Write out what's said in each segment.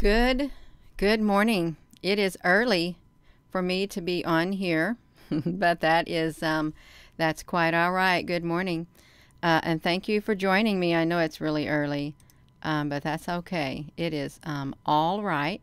Good, good morning. It is early for me to be on here, but that is um, that's quite all right. Good morning, uh, and thank you for joining me. I know it's really early, um, but that's okay. It is um, all right.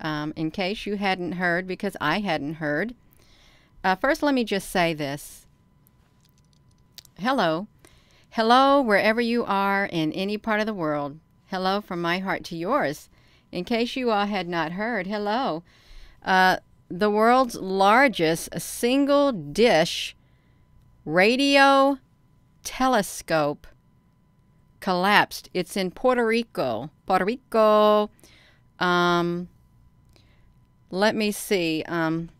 Um, in case you hadn't heard, because I hadn't heard, uh, first let me just say this. Hello, hello, wherever you are in any part of the world. Hello from my heart to yours. In case you all had not heard, hello. Uh, the world's largest single dish radio telescope collapsed. It's in Puerto Rico. Puerto Rico. Um, let me see. Um,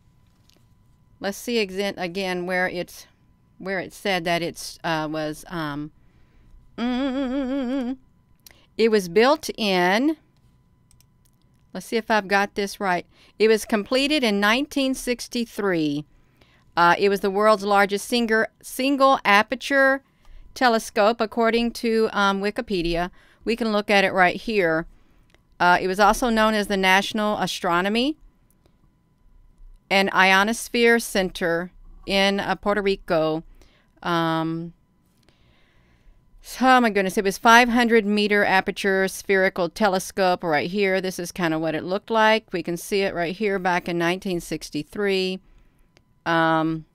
let's see again where it's where it said that it uh, was. Um, mm, it was built in, let's see if I've got this right. It was completed in 1963. Uh, it was the world's largest single, single aperture telescope, according to um, Wikipedia. We can look at it right here. Uh, it was also known as the National Astronomy and Ionosphere Center in uh, Puerto Rico. Um, oh my goodness, it was 500 meter aperture spherical telescope right here. This is kind of what it looked like. We can see it right here back in 1963. Um,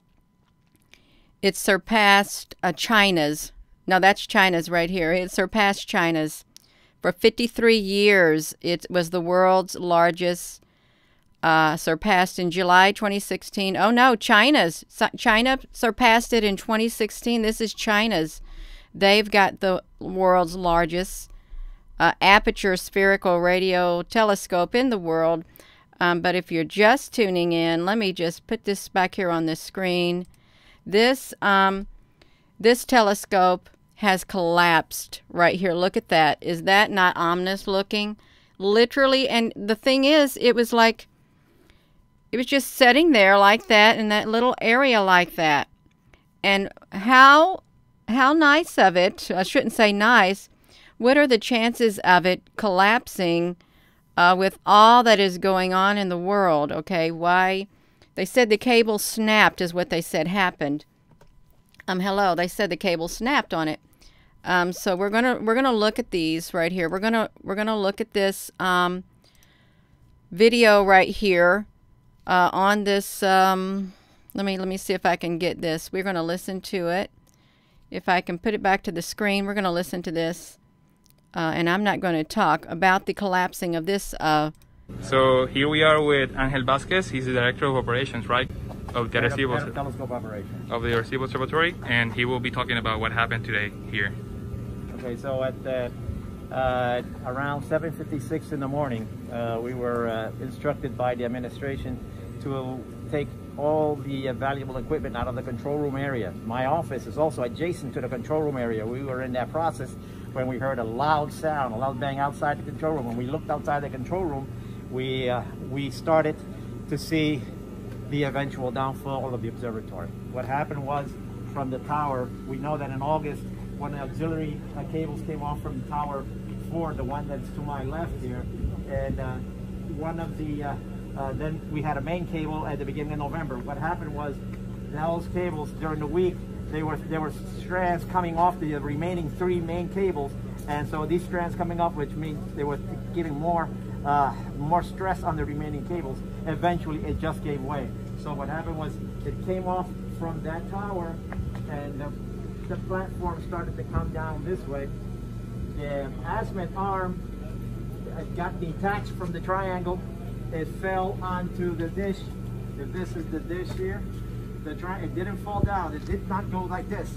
it surpassed uh, China's. Now that's China's right here. It surpassed China's. For 53 years, it was the world's largest, uh, surpassed in July 2016. Oh no, China's. China surpassed it in 2016. This is China's. They've got the world's largest uh, aperture spherical radio telescope in the world. Um, but if you're just tuning in, let me just put this back here on the screen. This um, this telescope has collapsed right here. Look at that. Is that not ominous looking? Literally, and the thing is, it was like it was just sitting there like that in that little area like that. And how how nice of it, I shouldn't say nice, what are the chances of it collapsing uh, with all that is going on in the world? Okay, why? They said the cable snapped, is what they said happened. Um, hello, they said the cable snapped on it. Um, so we're gonna we're gonna look at these right here. We're gonna we're gonna look at this um, video right here uh, on this. Um, let me let me see if I can get this. We're gonna listen to it if I can put it back to the screen, we're going to listen to this. Uh, and I'm not going to talk about the collapsing of this. Uh, so here we are with Angel Vasquez. He's the director of operations, right? Of the Arecibo telescope operation. Of the Arecibo Observatory, and he will be talking about what happened today here. Okay, so at the, uh, around 7:56 in the morning, uh, we were uh, instructed by the administration to take all the uh, valuable equipment out of the control room area. My office is also adjacent to the control room area. We were in that process when we heard a loud sound, a loud bang outside the control room. When we looked outside the control room, we, uh, we started to see the eventual downfall of the observatory. What happened was from the tower, we know that in August, when the auxiliary uh, cables came off from the Tower 4, the one that's to my left here, and uh, one of the uh, uh, then we had a main cable at the beginning of November. What happened was those cables during the week, they were there were strands coming off the remaining three main cables, and so these strands coming off, which means they were giving more uh, more stress on the remaining cables. Eventually, it just gave way. So what happened was it came off from that tower, and the, the platform started to come down this way. The azimuth arm got detached from the triangle it fell onto the dish. If this is the dish here, the dry, it didn't fall down. It did not go like this.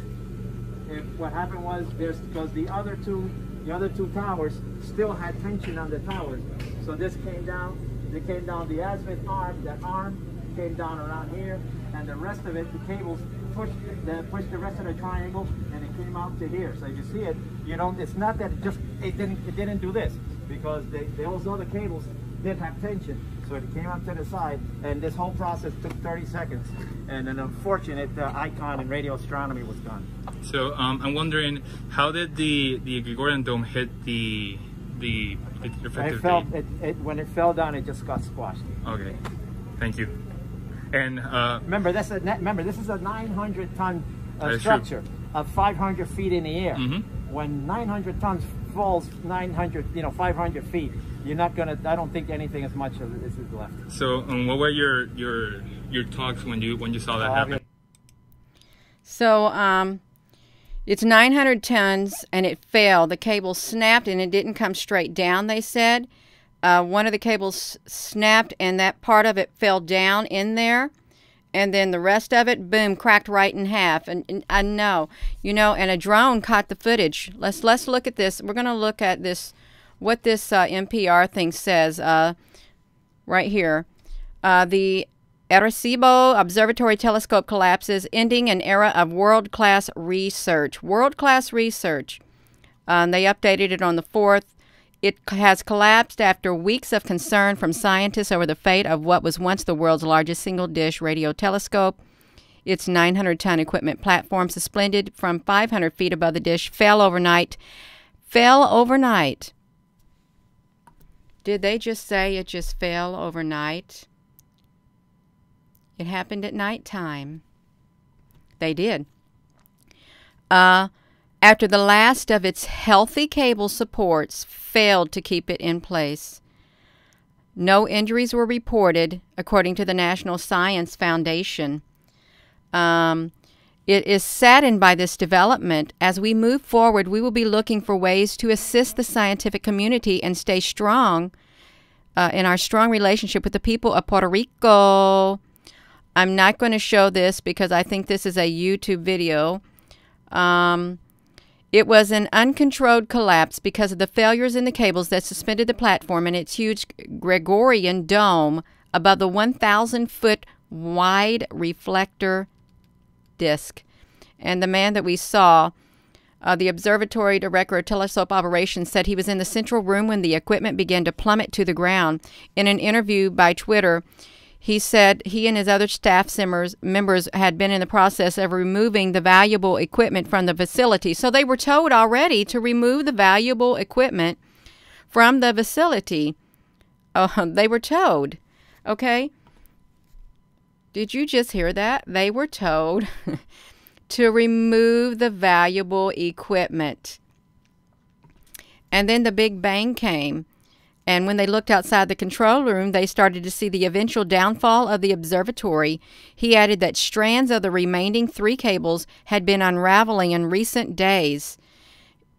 If what happened was there's because the other two the other two towers still had tension on the towers. So this came down, it came down the azimuth arm, that arm came down around here, and the rest of it, the cables pushed the pushed the rest of the triangle and it came out to here. So you see it, you know, it's not that it just it didn't it didn't do this because they, they those other cables did have tension. So it came up to the side, and this whole process took 30 seconds. And an unfortunate uh, icon in radio astronomy was done. So um, I'm wondering, how did the, the Gregorian dome hit the the When effective it fell, it, it, when it fell down, it just got squashed. Okay, thank you. And uh, Remember, that's a remember this is a 900 ton uh, That is true. structure of 500 feet in the air. Mhm. When 900 tons falls 900, you know, 500 feet, you're not gonna. I don't think anything as much of this is left. so, um, what were your your your talks when you when you saw that Uh, happen? So um, it's 900 tons and it failed. The cable snapped and it didn't come straight down, they said. Uh, one of the cables snapped and that part of it fell down in there. And then the rest of it, boom, cracked right in half. And, and I know, you know, and a drone caught the footage. Let's let's look at this. We're going to look at this, what this uh, NPR thing says uh, right here. Uh, the Arecibo Observatory Telescope collapses, ending an era of world class research. World class research. Um, they updated it on the 4th. It has collapsed after weeks of concern from scientists over the fate of what was once the world's largest single dish radio telescope. Its 900 ton equipment platform, suspended from 500 feet above the dish, fell overnight. Fell overnight. Did they just say it just fell overnight? It happened at nighttime. They did. Uh, after the last of its healthy cable supports failed to keep it in place. No injuries were reported, according to the National Science Foundation. Um, it is saddened by this development. As we move forward, we will be looking for ways to assist the scientific community and stay strong uh, in our strong relationship with the people of Puerto Rico. I'm not going to show this because I think this is a YouTube video. Um, it was an uncontrolled collapse because of the failures in the cables that suspended the platform and its huge Gregorian dome above the 1,000 foot wide reflector disc. And the man that we saw, uh, the observatory director of telescope operations, said he was in the central room when the equipment began to plummet to the ground. In an interview by Twitter, he said he and his other staff members, had been in the process of removing the valuable equipment from the facility. So they were told already to remove the valuable equipment from the facility. Uh, they were told. Okay? Did you just hear that? They were told to remove the valuable equipment. And then the Big Bang came. And when they looked outside the control room, they started to see the eventual downfall of the observatory. He added that strands of the remaining three cables had been unraveling in recent days,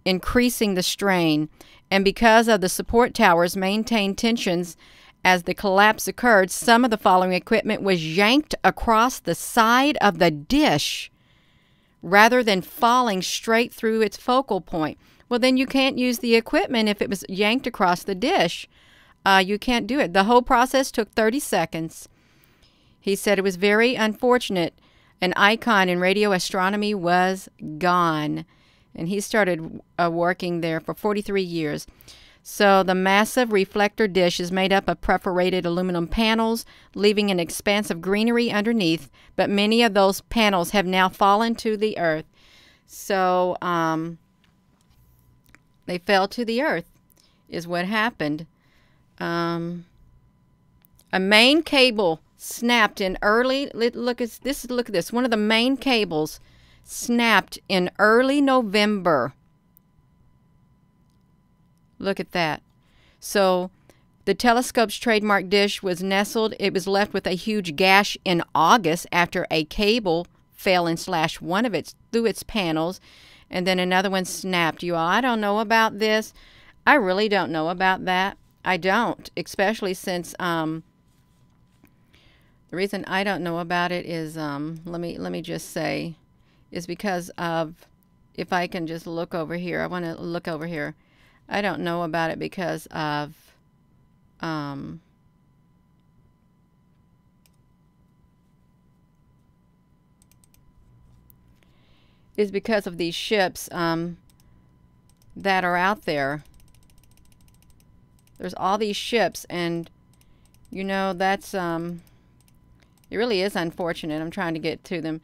increasing the strain. And because of the support towers maintained tensions as the collapse occurred, some of the following equipment was yanked across the side of the dish rather than falling straight through its focal point. Well, then you can't use the equipment if it was yanked across the dish. Uh, you can't do it. The whole process took 30 seconds. He said it was very unfortunate. An icon in radio astronomy was gone. And he started uh, working there for 43 years. So the massive reflector dish is made up of perforated aluminum panels, leaving an expanse of greenery underneath. But many of those panels have now fallen to the earth. So, um, they fell to the earth, is what happened. Um, a main cable snapped in early. Look at this. Look at this. One of the main cables snapped in early November. Look at that. So the telescope's trademark dish was nestled. It was left with a huge gash in August after a cable fell and slashed one of its through its panels and then another one snapped. You all, I don't know about this. I really don't know about that. I don't, especially since um, the reason I don't know about it is um, let me let me just say is because of if I can just look over here. I want to look over here. I don't know about it because of um, is because of these ships um, that are out there. There's all these ships, and you know that's um, it really is unfortunate. I'm trying to get to them.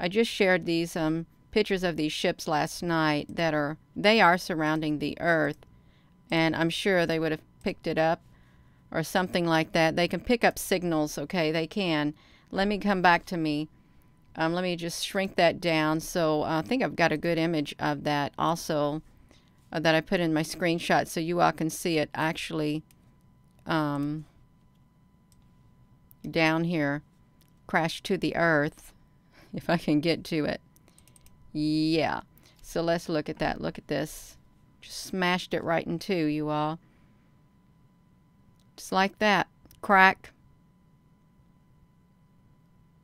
I just shared these um, pictures of these ships last night that are they are surrounding the Earth, and I'm sure they would have picked it up or something like that. They can pick up signals, okay? They can. Let me come back to me. Um, let me just shrink that down. So uh, I think I've got a good image of that also uh, that I put in my screenshot so you all can see it actually um, down here crash to the earth if I can get to it. Yeah. So let's look at that. Look at this. Just smashed it right in two, you all. Just like that. Crack.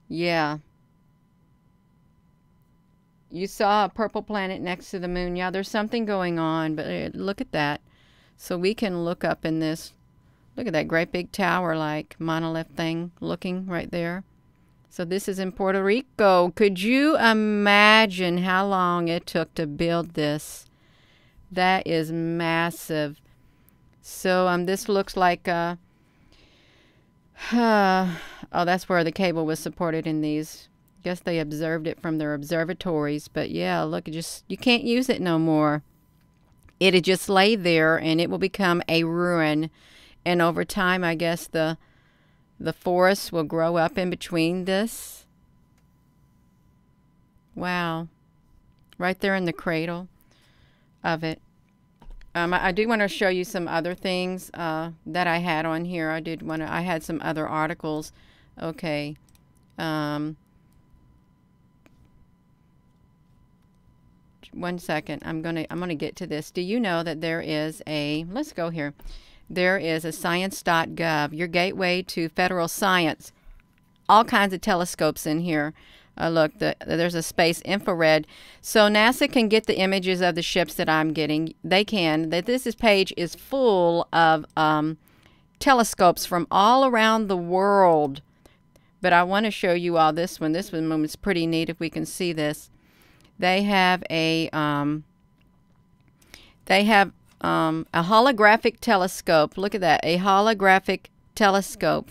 Yeah. You saw a purple planet next to the moon. Yeah, there's something going on, but uh, look at that. So we can look up in this. Look at that great big tower like monolith thing looking right there. So this is in Puerto Rico. Could you imagine how long it took to build this? That is massive. So um, this looks like uh, uh, oh, that's where the cable was supported in these. Guess they observed it from their observatories, but yeah, look, just you can't use it no more. It'll just lay there, and it will become a ruin. And over time, I guess the the forest will grow up in between this. Wow, right there in the cradle of it. Um, I, I, do want to show you some other things uh, that I had on here. I did want to. I had some other articles. Okay. Um, one second. I'm gonna. I'm gonna get to this. Do you know that there is a? Let's go here. There is a science.gov, your gateway to federal science. All kinds of telescopes in here. Uh, look, the, there's a space infrared. So NASA can get the images of the ships that I'm getting. They can. That this is page is full of um, telescopes from all around the world. But I want to show you all this one. This one is pretty neat if we can see this. They have a um, they have um, a holographic telescope. Look at that, a holographic telescope.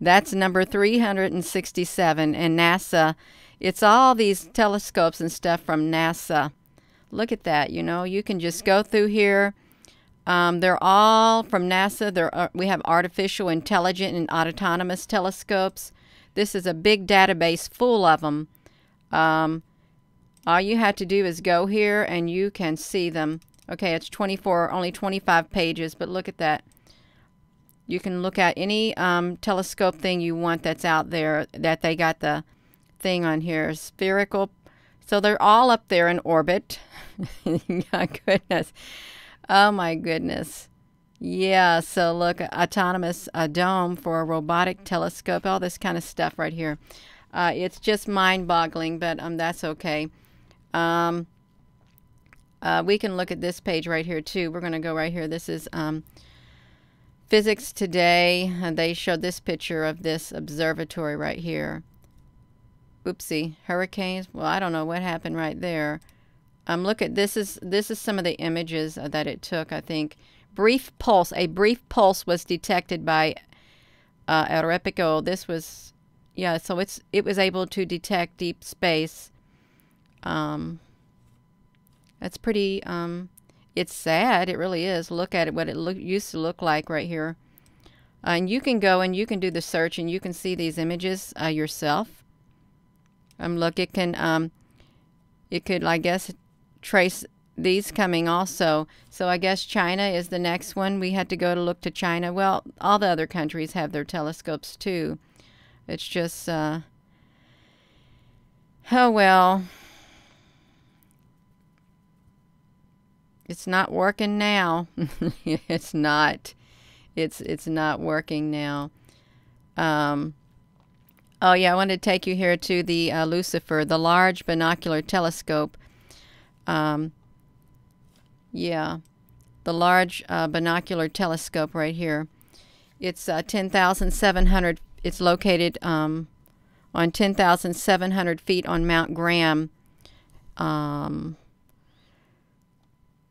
That's number 367. And NASA, it's all these telescopes and stuff from NASA. Look at that. You know, you can just go through here. Um, they're all from NASA. They're, uh, we have artificial, intelligent, and autonomous telescopes. This is a big database full of them. Um, all you have to do is go here and you can see them. Okay, it's 24, only 25 pages, but look at that. You can look at any um, telescope thing you want that's out there that they got the thing on here. Spherical. So they're all up there in orbit. my goodness. Oh my goodness. Yeah, so look, autonomous uh, dome for a robotic telescope, all this kind of stuff right here. Uh, it's just mind-boggling, but um, that's okay. Um, uh, we can look at this page right here too. We're going to go right here. This is um, Physics Today, they showed this picture of this observatory right here. Oopsie, hurricanes. Well, I don't know what happened right there. Um, look at this is this is some of the images uh, that it took. I think brief pulse. A brief pulse was detected by uh, Arecibo. This was yeah. So it's it was able to detect deep space. Um, that's pretty um, it's sad. It really is. Look at it, what it look, used to look like right here. Uh, and you can go and you can do the search and you can see these images uh, yourself. Um, look, it can, um, it could, I guess, trace these coming also. So I guess China is the next one. We had to go to look to China. Well, all the other countries have their telescopes too. It's just, uh, oh well. It's not working now. it's not. It's it's not working now. Um, oh yeah, I wanted to take you here to the uh, Lucifer, the Large Binocular Telescope. Um, yeah, the Large uh, Binocular Telescope right here. It's uh, 10,700. It's located um, on 10,700 feet on Mount Graham. Um,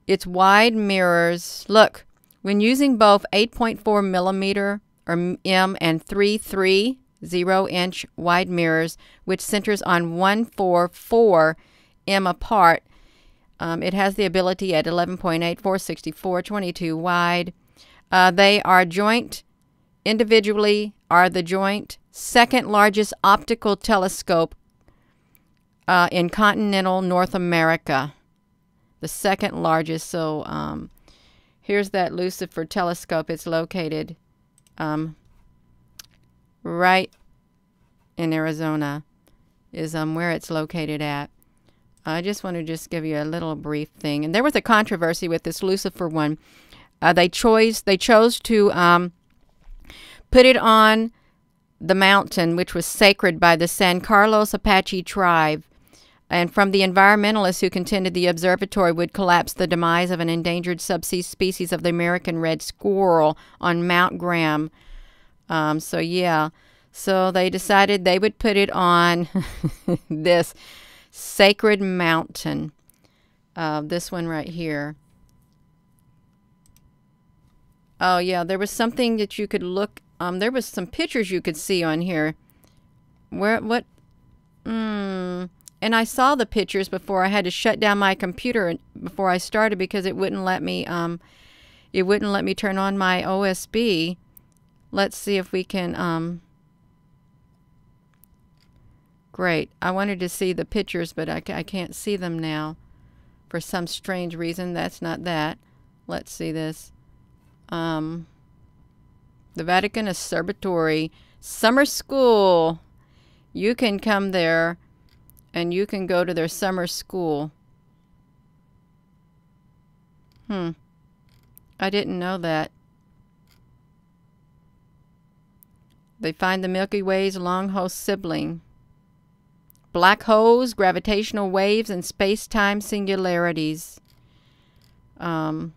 its wide mirrors, look, when using both 8.4 millimeter or M and 3.3 zero inch wide mirrors, which centers on 144 M apart, Um, it has the ability at 11.8, 464, 22 wide. Uh, they are joint, individually, are the joint second largest optical telescope uh, in continental North America. The second largest. So um, here's that Lucifer telescope. It's located um, right in Arizona, is um, where it's located at. I just want to just give you a little brief thing. And there was a controversy with this Lucifer one. Uh, they chose they chose to um, put it on the mountain, which was sacred by the San Carlos Apache tribe. And from the environmentalists who contended the observatory would collapse the demise of an endangered subspecies of the American red squirrel on Mount Graham. Um, so, yeah. So they decided they would put it on this Sacred Mountain. Uh, this one right here. Oh, yeah, there was something that you could look. Um, there was some pictures you could see on here. Where, what? Hmm. And I saw the pictures before I had to shut down my computer before I started because it wouldn't let me, um, it wouldn't let me turn on my OSB. Let's see if we can, um, Great. I wanted to see the pictures, but I, I can't see them now for some strange reason. That's not that. Let's see this. Um, the Vatican Observatory Summer School. You can come there and you can go to their summer school. Hmm. I didn't know that. They find the Milky Way's long host sibling black holes, gravitational waves, and space-time singularities. Um,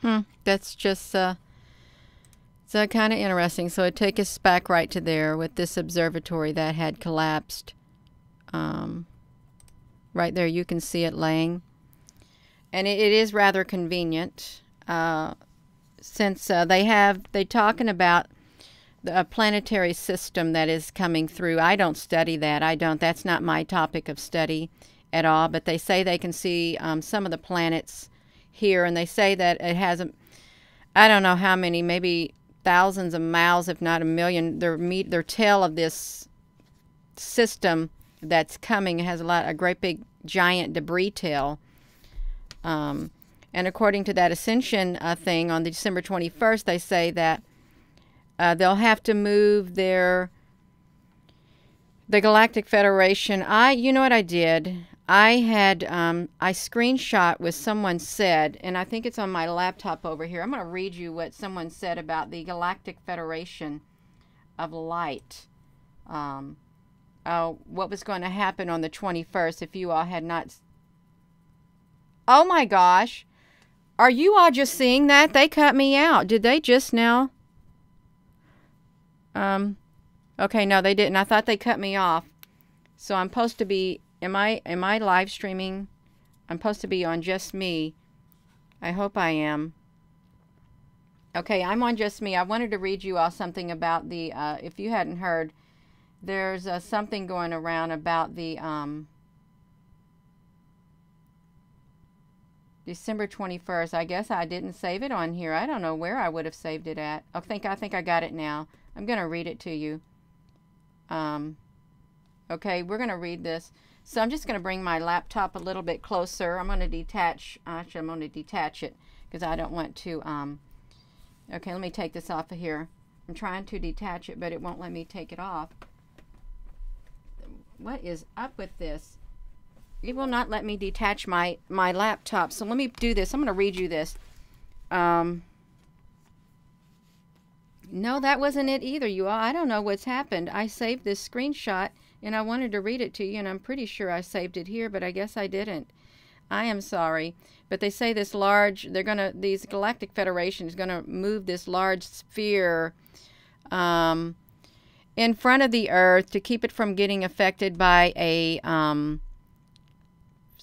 hmm, that's just uh, so kind of interesting. So it takes us back right to there with this observatory that had collapsed. Um, right there, you can see it laying. And it, it is rather convenient. Uh, since uh, they have they're talking about the planetary system that is coming through. I don't study that. I don't. That's not my topic of study at all. But they say they can see um, some of the planets here, and they say that it has a I don't know how many, maybe thousands of miles, if not a million. Their meet their tail of this system that's coming has a lot a great big giant debris tail. Um, and according to that Ascension uh, thing on the December 21st, they say that uh, they'll have to move their the Galactic Federation. I, you know what I did? I had um, I screenshot what someone said, and I think it's on my laptop over here. I'm going to read you what someone said about the Galactic Federation of Light. Um, uh, what was going to happen on the 21st if you all had not. Oh my gosh! Are you all just seeing that? They cut me out. Did they just now? Um, okay, no, they didn't. I thought they cut me off. So I'm supposed to be, am I, am I live streaming? I'm supposed to be on Just Me. I hope I am. Okay, I'm on Just Me. I wanted to read you all something about the, uh, if you hadn't heard, there's uh, something going around about the, um, December 21st. I guess I didn't save it on here. I don't know where I would have saved it at. I think I think I got it now. I'm going to read it to you. Um, okay, we're going to read this. So I'm just going to bring my laptop a little bit closer. I'm going to detach. Actually, I'm going to detach it because I don't want to. Um, okay, let me take this off of here. I'm trying to detach it, but it won't let me take it off. What is up with this? it will not let me detach my my laptop. So let me do this. I'm going to read you this. Um, no, that wasn't it either, you all. I don't know what's happened. I saved this screenshot and I wanted to read it to you, and I'm pretty sure I saved it here, but I guess I didn't. I am sorry. But they say this large, they're going to, these Galactic Federation is going to move this large sphere um, in front of the Earth to keep it from getting affected by a. Um,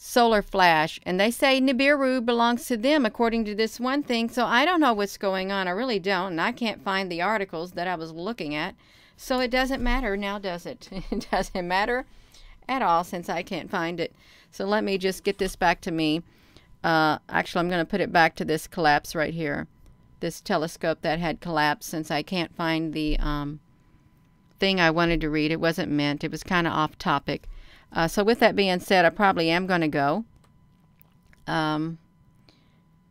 solar flash. And they say Nibiru belongs to them according to this one thing. So I don't know what's going on. I really don't. And I can't find the articles that I was looking at. So it doesn't matter now, does it? It doesn't matter at all since I can't find it. So let me just get this back to me. Uh, actually, I'm going to put it back to this collapse right here. This telescope that had collapsed since I can't find the um, thing I wanted to read. It wasn't meant. It was kind of off topic. Uh, so with that being said, I probably am going to go. Um,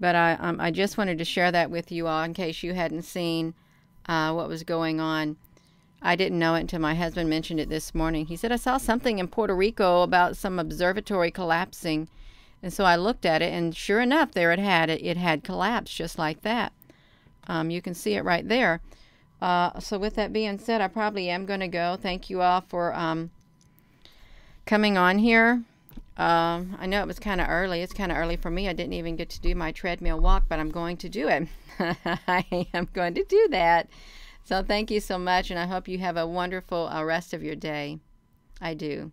but I, um, I just wanted to share that with you all in case you hadn't seen uh, what was going on. I didn't know it until my husband mentioned it this morning. He said, I saw something in Puerto Rico about some observatory collapsing. And so I looked at it, and sure enough, there it had it, it had collapsed just like that. Um, you can see it right there. Uh, so with that being said, I probably am going to go. Thank you all for um, coming on here. Um, I know it was kind of early. It's kind of early for me. I didn't even get to do my treadmill walk, but I'm going to do it. I am going to do that. So thank you so much, and I hope you have a wonderful uh, rest of your day. I do.